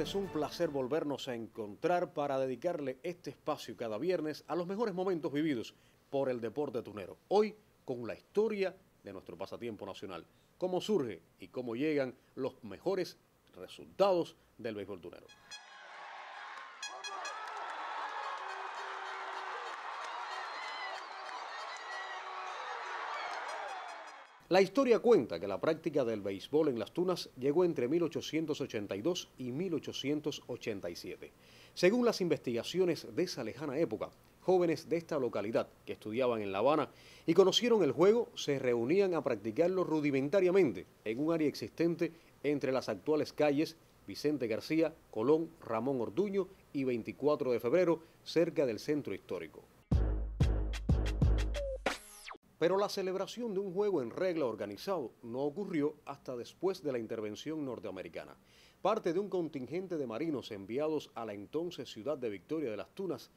tardes, un placer volvernos a encontrar para dedicarle este espacio cada viernes a los mejores momentos vividos por el deporte tunero. Hoy con la historia de nuestro pasatiempo nacional, cómo surge y cómo llegan los mejores resultados del béisbol tunero. La historia cuenta que la práctica del béisbol en las tunas llegó entre 1882 y 1887. Según las investigaciones de esa lejana época, jóvenes de esta localidad que estudiaban en La Habana y conocieron el juego se reunían a practicarlo rudimentariamente en un área existente entre las actuales calles Vicente García, Colón, Ramón Orduño y 24 de febrero cerca del centro histórico. Pero la celebración de un juego en regla organizado no ocurrió hasta después de la intervención norteamericana. Parte de un contingente de marinos enviados a la entonces ciudad de Victoria de las Tunas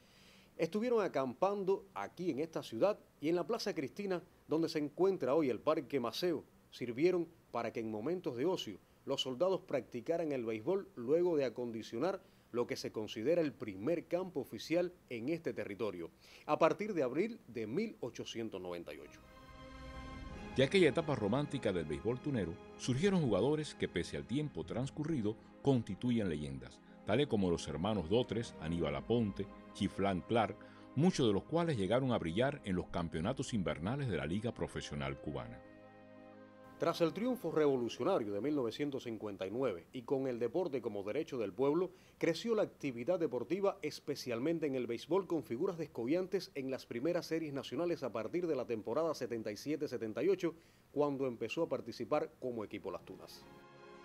estuvieron acampando aquí en esta ciudad y en la Plaza Cristina, donde se encuentra hoy el Parque Maceo, sirvieron para que en momentos de ocio los soldados practicaran el béisbol luego de acondicionar lo que se considera el primer campo oficial en este territorio, a partir de abril de 1898. De aquella etapa romántica del béisbol tunero, surgieron jugadores que pese al tiempo transcurrido constituyen leyendas, tales como los hermanos Dotres, Aníbal Aponte, Chiflán Clark, muchos de los cuales llegaron a brillar en los campeonatos invernales de la Liga Profesional Cubana. Tras el triunfo revolucionario de 1959 y con el deporte como derecho del pueblo, creció la actividad deportiva especialmente en el béisbol con figuras descollantes en las primeras series nacionales a partir de la temporada 77-78, cuando empezó a participar como equipo Las Tunas.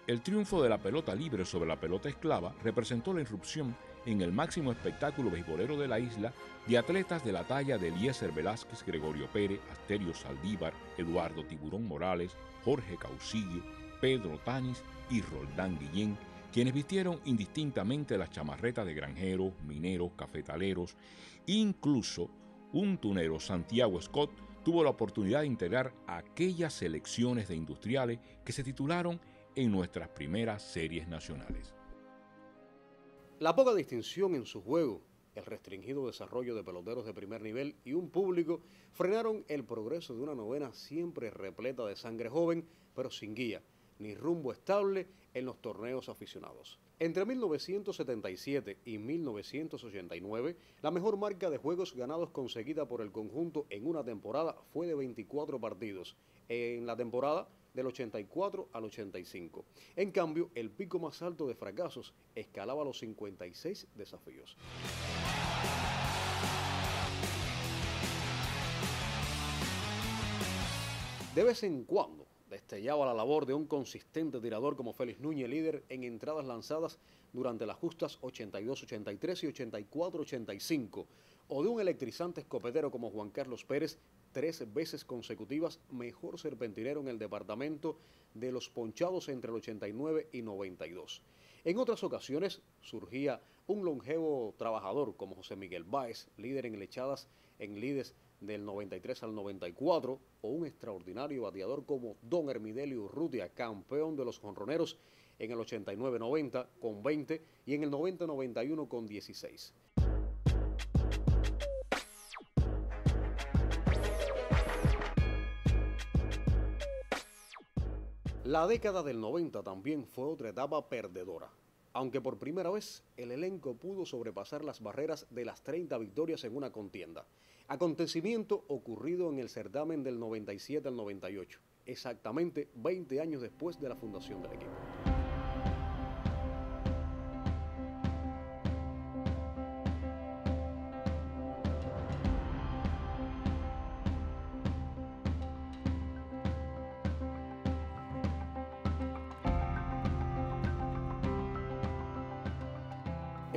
El triunfo de la pelota libre sobre la pelota esclava representó la irrupción en el máximo espectáculo beisbolero de la isla de atletas de la talla de Eliezer Velázquez, Gregorio Pérez, Asterio Saldívar, Eduardo Tiburón Morales, Jorge Causillo, Pedro Tanis y Roldán Guillén, quienes vistieron indistintamente las chamarretas de granjeros, mineros, cafetaleros, incluso un tunero, Santiago Scott, tuvo la oportunidad de integrar aquellas selecciones de industriales que se titularon en nuestras primeras series nacionales. La poca distinción en su juego, el restringido desarrollo de peloteros de primer nivel y un público frenaron el progreso de una novena siempre repleta de sangre joven, pero sin guía ni rumbo estable en los torneos aficionados. Entre 1977 y 1989, la mejor marca de juegos ganados conseguida por el conjunto en una temporada fue de 24 partidos. En la temporada del 84 al 85. En cambio, el pico más alto de fracasos escalaba los 56 desafíos. De vez en cuando destellaba la labor de un consistente tirador como Félix Núñez, líder en entradas lanzadas durante las justas 82-83 y 84-85, o de un electrizante escopetero como Juan Carlos Pérez, tres veces consecutivas mejor serpentinero en el departamento de los ponchados entre el 89 y 92. En otras ocasiones surgía un longevo trabajador como José Miguel Báez, líder en lechadas en lides del 93 al 94, o un extraordinario bateador como Don Hermidelio Urrutia, campeón de los jonroneros en el 89-90 con 20 y en el 90-91 con 16. La década del 90 también fue otra etapa perdedora, aunque por primera vez el elenco pudo sobrepasar las barreras de las 30 victorias en una contienda. Acontecimiento ocurrido en el certamen del 97 al 98, exactamente 20 años después de la fundación del equipo.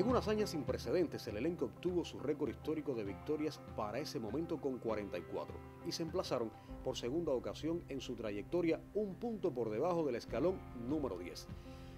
En una hazaña sin precedentes, el elenco obtuvo su récord histórico de victorias para ese momento con 44 y se emplazaron por segunda ocasión en su trayectoria un punto por debajo del escalón número 10.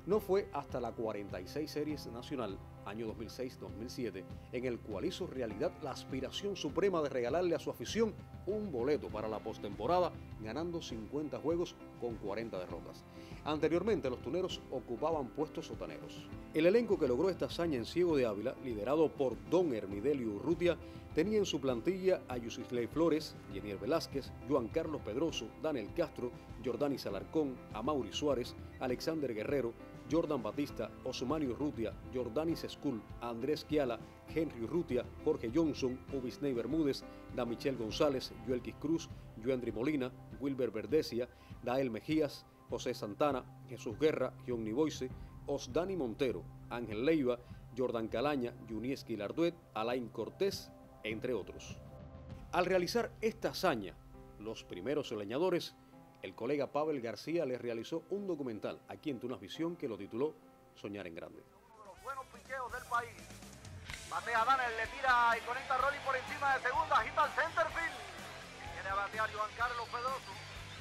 No fue hasta la 46 Series Nacional, año 2006-2007, en el cual hizo realidad la aspiración suprema de regalarle a su afición un boleto para la postemporada, ganando 50 juegos con 40 derrotas. Anteriormente, los tuneros ocupaban puestos sotaneros. El elenco que logró esta hazaña en Ciego de Ávila, liderado por Don Hermidelio Urrutia, tenía en su plantilla a Yusisley Flores, Jenier Velázquez, Juan Carlos Pedroso, Daniel Castro, Jordani Salarcón, Amaury Suárez, Alexander Guerrero, Jordan Batista, Osmani Urrutia, Jordanis Skull, Andrés Kiala, Henry Urrutia, Jorge Johnson, Ubisney Bermúdez, Damichel González, Joelquis Cruz, Joandri Molina, Wilber Verdesia, Dael Mejías, José Santana, Jesús Guerra, Johnny Boyce, Osdani Montero, Ángel Leiva, Jordan Calaña, Junieski Larduet, Alain Cortés, entre otros. Al realizar esta hazaña, los primeros leñadores el colega Pavel García le realizó un documental aquí en Tunas Visión que lo tituló Soñar en Grande. Los buenos del país. Danel, le tira y conecta a Rolly por encima de segunda, agita al centerfield. A batear Juan Carlos Pedroso.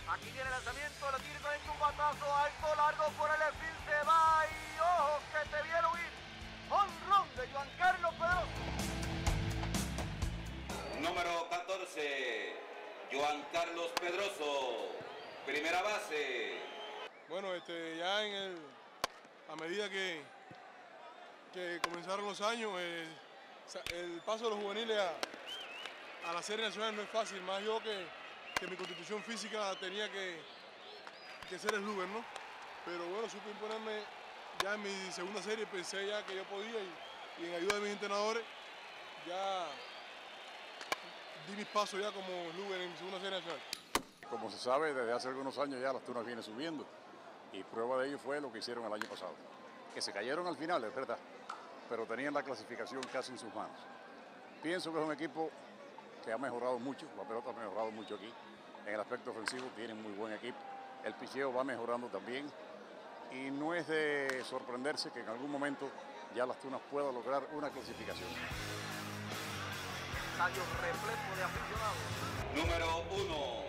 Aquí viene el lanzamiento, le tira conecta un batazo alto, largo por el field, se va y ojo que te vieron ir. Honrón de Juan Carlos Pedroso. Número 14, Juan Carlos Pedroso. Primera base. Bueno, este, ya en el, a medida que, que comenzaron los años, eh, el paso de los juveniles a, la serie nacional no es fácil, más yo que, que mi constitución física tenía que, que ser el Luber, ¿no? Pero bueno, supe imponerme ya en mi segunda serie, pensé ya que yo podía y, y en ayuda de mis entrenadores ya di mis pasos ya como Luber en mi segunda serie nacional. Como se sabe, desde hace algunos años ya las tunas vienen subiendo y prueba de ello fue lo que hicieron el año pasado. Que se cayeron al final, es verdad, pero tenían la clasificación casi en sus manos. Pienso que es un equipo que ha mejorado mucho, la pelota ha mejorado mucho aquí. En el aspecto ofensivo tienen muy buen equipo. El picheo va mejorando también y no es de sorprenderse que en algún momento ya las Tunas puedan lograr una clasificación. Estadio repleto de aficionados. Número uno,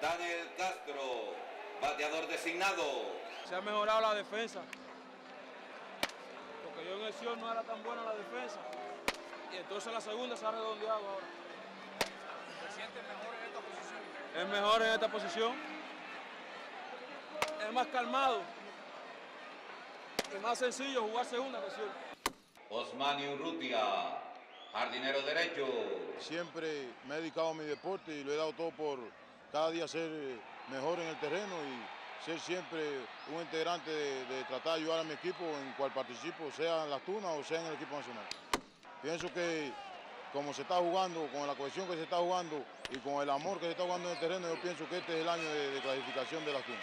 Daniel Castro, bateador designado. Se ha mejorado la defensa. Porque yo en el Sion no era tan buena la defensa. Y entonces la segunda se ha redondeado ahora. ¿Se siente mejor en esta posición? Es mejor en esta posición. Es más calmado. Es más sencillo jugar segunda que Sion. Osmani Urrutia, jardinero derecho. Siempre me he dedicado a mi deporte y lo he dado todo por cada día ser mejor en el terreno y ser siempre un integrante de, tratar de ayudar a mi equipo en cual participo, sea en las tunas o sea en el equipo nacional. Pienso que como se está jugando, con la cohesión que se está jugando y con el amor que se está jugando en el terreno, yo pienso que este es el año de, clasificación de las tunas.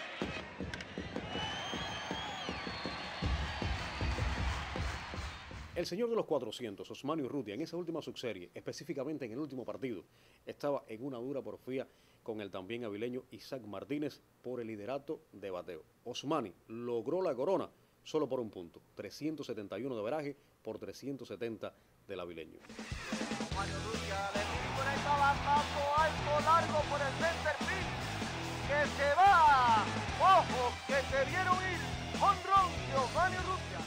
El señor de los 400, Osmani Urrutia, en esa última subserie, específicamente en el último partido, estaba en una dura porfía con el también avileño Isaac Martínez por el liderato de bateo. Osmani logró la corona solo por un punto, 371 de veraje por 370 del avileño. Osmani Urrutia le conecta batazo alto, largo por el center field, que se va. Ojo, que se vieron ir. De Osmani Urrutia.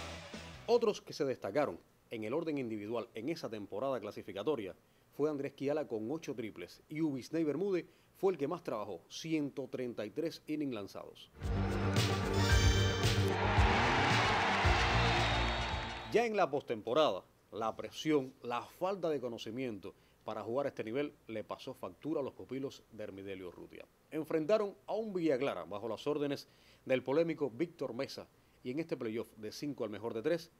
Otros que se destacaron en el orden individual en esa temporada clasificatoria fue Andrés Kiala con 8 triples y Ubisney Bermúdez fue el que más trabajó, 133 innings lanzados. Ya en la postemporada, la presión, la falta de conocimiento para jugar a este nivel le pasó factura a los pupilos de Hermidelio Rutia. Enfrentaron a un Villaglara bajo las órdenes del polémico Víctor Mesa y en este playoff de 5 al mejor de 3,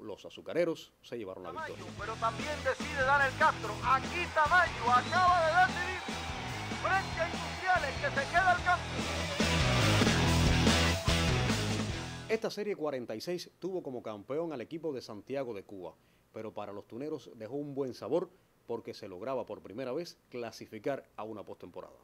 los azucareros se llevaron la victoria. Pero también decide dar el Castro. Aquí Tamayo acaba de decidir frente a Industriales que se queda el campo. Esta serie 46 tuvo como campeón al equipo de Santiago de Cuba, pero para los tuneros dejó un buen sabor porque se lograba por primera vez clasificar a una postemporada.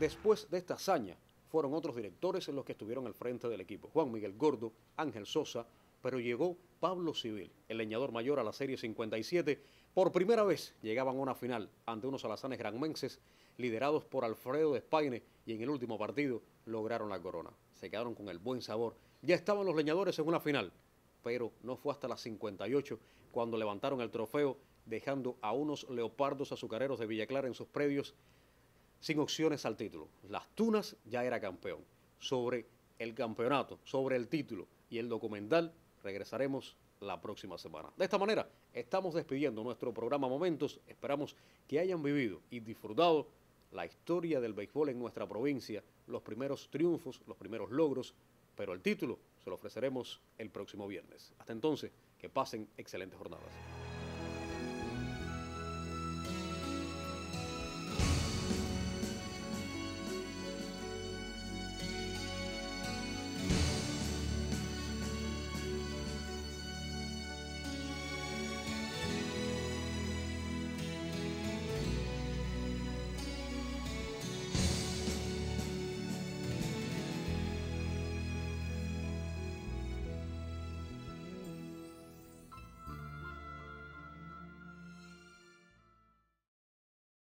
Después de esta hazaña, fueron otros directores los que estuvieron al frente del equipo. Juan Miguel Gordo, Ángel Sosa, pero llegó Pablo Civil, el leñador mayor a la Serie 57, Por primera vez llegaban a una final ante unos alazanes granmenses liderados por Alfredo de Espaine y en el último partido lograron la corona. Se quedaron con el buen sabor. Ya estaban los leñadores en una final, pero no fue hasta las 58 cuando levantaron el trofeo dejando a unos leopardos azucareros de Villa Clara en sus predios sin opciones al título. Las Tunas ya era campeón. Sobre el campeonato, sobre el título y el documental regresaremos la próxima semana. De esta manera, estamos despidiendo nuestro programa Momentos. Esperamos que hayan vivido y disfrutado la historia del béisbol en nuestra provincia, los primeros triunfos, los primeros logros, pero el título se lo ofreceremos el próximo viernes. Hasta entonces, que pasen excelentes jornadas.